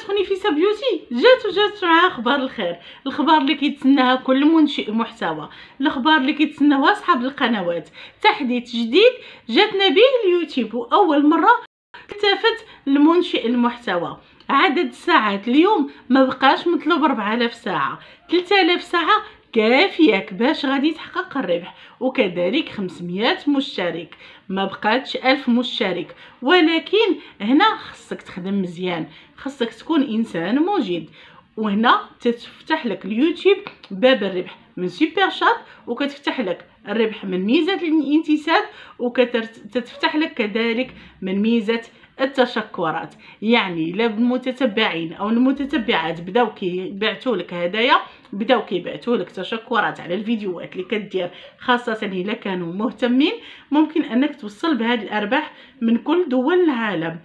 اخوات نفيسه بيوتي جات وجات مع أخبار الخير. الاخبار اللي كيتسناها كل منشئ محتوى. الاخبار اللي كيتسناوها أصحاب القنوات. تحديث جديد جاتنا به اليوتيوب وأول مرة التفت لمنشئ المحتوى. عدد الساعات اليوم ما بقاش مطلوب 4000 ساعة. 3000 ساعة كافياك باش غادي تحقق الربح وكذلك 500 مشترك. ما بقاتش 1000 مشترك ولكن هنا خصك تخدم مزيان خصك تكون إنسان مجيد. وهنا تتفتح لك اليوتيوب باب الربح من سوبر شات وكتفتح لك الربح من ميزه الانتساب وكتفتح لك كذلك من ميزه التشكرات يعني لا المتتبعين أو المتتبعات بداو كيبعثوا لك هدايا بداو كيبعثوا لك تشكرات على الفيديوهات اللي كدير خاصة إلا كانوا مهتمين. ممكن أنك توصل بهذه الأرباح من كل دول العالم.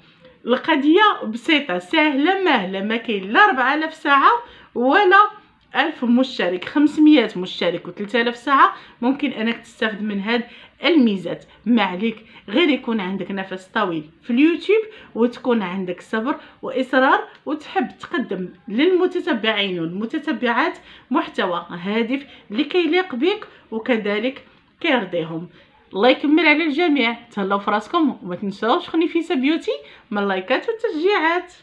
القضية بسيطة سهلة مهلة ما كاين لا 4000 ساعة ولا ألف مشترك خمسمية مشترك وثلاثة ساعة ممكن أنك تستفد من هاد الميزات. ما عليك غير يكون عندك نفس طويل في اليوتيوب وتكون عندك صبر وإصرار وتحب تقدم للمتتبعين والمتتبعات محتوى هادف لكي يليق بك وكذلك كيرضيهم. الله يكمل على الجميع. تهلاو فراسكم وما تنساوش خني في بيوتي من اللايكات والتشجيعات.